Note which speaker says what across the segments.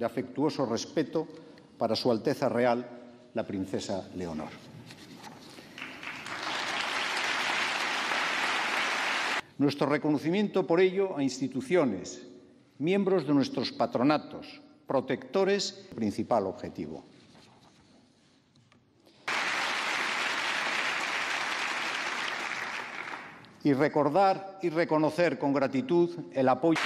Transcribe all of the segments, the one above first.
Speaker 1: de afectuoso respeto para Su Alteza Real, la Princesa Leonor. Nuestro reconocimiento por ello a instituciones, miembros de nuestros patronatos, protectores, principal objetivo. Y recordar y reconocer con gratitud el apoyo.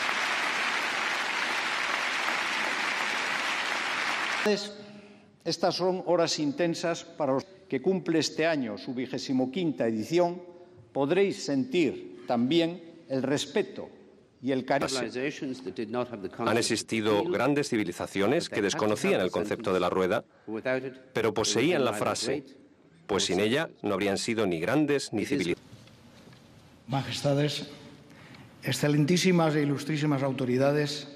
Speaker 1: Estas son horas intensas para los que cumple este año su vigésimo quinta edición. Podréis sentir también el respeto y el cariño.
Speaker 2: Han existido grandes civilizaciones que desconocían el concepto de la rueda, pero poseían la frase, pues sin ella no habrían sido ni grandes ni civilizaciones.
Speaker 3: Majestades, excelentísimas e ilustrísimas autoridades,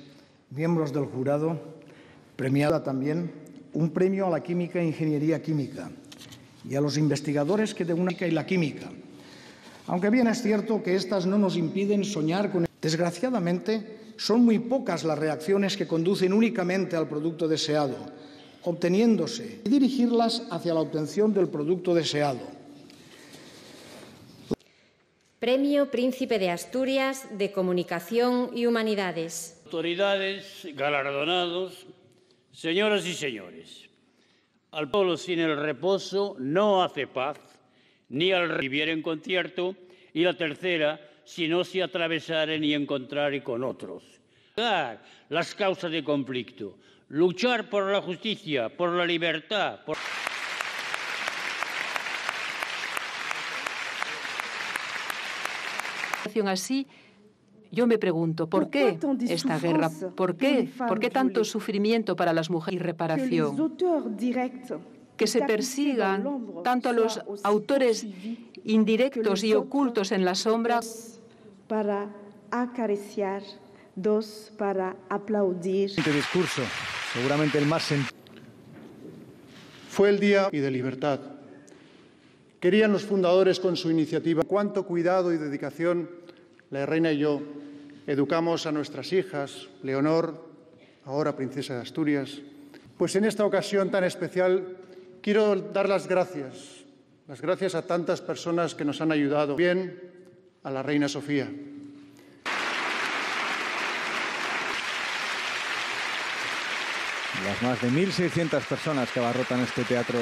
Speaker 3: miembros del jurado, premiada también un premio a la química e ingeniería química y a los investigadores que de una y la química. Aunque bien es cierto que estas no nos impiden soñar con... Desgraciadamente, son muy pocas las reacciones que conducen únicamente al producto deseado, obteniéndose y dirigirlas hacia la obtención del producto deseado.
Speaker 4: Premio Príncipe de Asturias de Comunicación y Humanidades.
Speaker 5: Autoridades, galardonados, señoras y señores, al pueblo sin el reposo no hace paz, ni al vivir en concierto, y la tercera, si no se atravesare ni encontrare con otros. Las causas de conflicto, luchar por la justicia, por la libertad. Por...
Speaker 6: así, yo me pregunto, ¿por qué esta guerra? ¿Por qué? ¿Por qué tanto sufrimiento para las mujeres y reparación? Que se persigan tanto a los autores indirectos y ocultos en la sombra
Speaker 7: para acariciar, dos para aplaudir.
Speaker 8: Este discurso, seguramente el más
Speaker 1: Fue el día y de libertad. Querían los fundadores con su iniciativa cuánto cuidado y dedicación la reina y yo educamos a nuestras hijas, Leonor, ahora princesa de Asturias. Pues en esta ocasión tan especial quiero dar las gracias, las gracias a tantas personas que nos han ayudado, bien a la reina Sofía.
Speaker 8: Las más de 1.600 personas que abarrotan este teatro